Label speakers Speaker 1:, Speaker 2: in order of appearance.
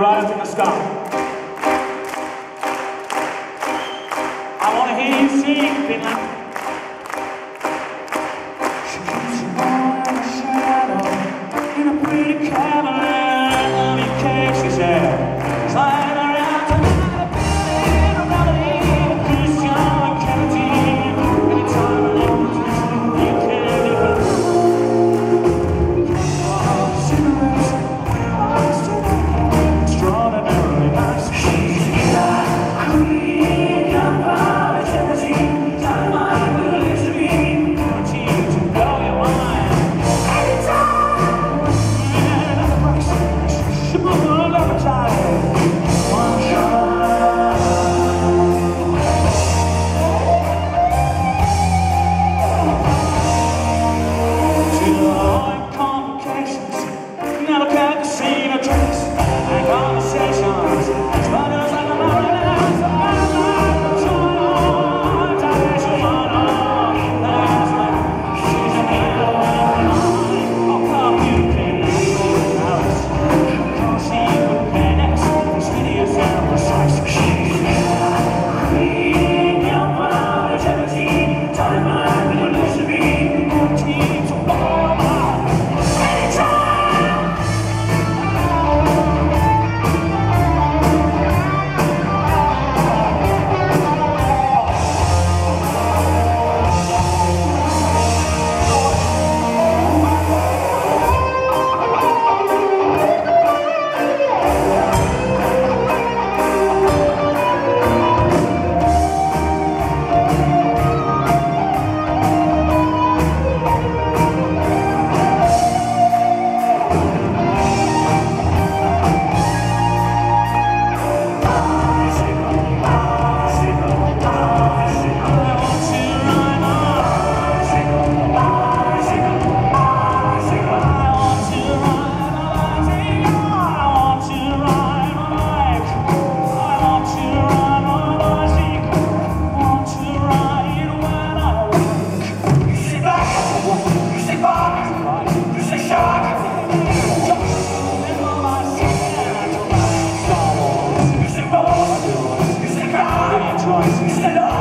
Speaker 1: Right in the sky. Lord.